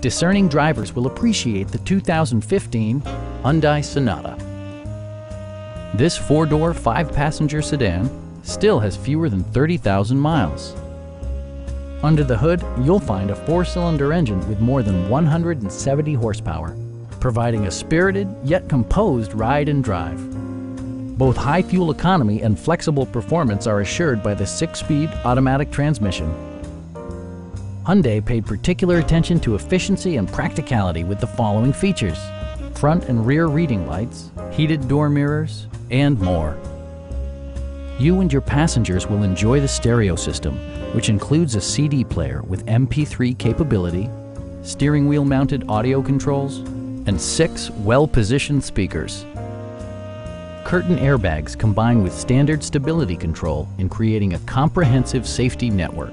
discerning drivers will appreciate the 2015 Hyundai Sonata. This four-door, five-passenger sedan still has fewer than 30,000 miles. Under the hood, you'll find a four-cylinder engine with more than 170 horsepower, providing a spirited yet composed ride and drive. Both high fuel economy and flexible performance are assured by the six-speed automatic transmission. Hyundai paid particular attention to efficiency and practicality with the following features. Front and rear reading lights, heated door mirrors, and more. You and your passengers will enjoy the stereo system, which includes a CD player with MP3 capability, steering wheel mounted audio controls, and six well-positioned speakers. Curtain airbags combine with standard stability control in creating a comprehensive safety network.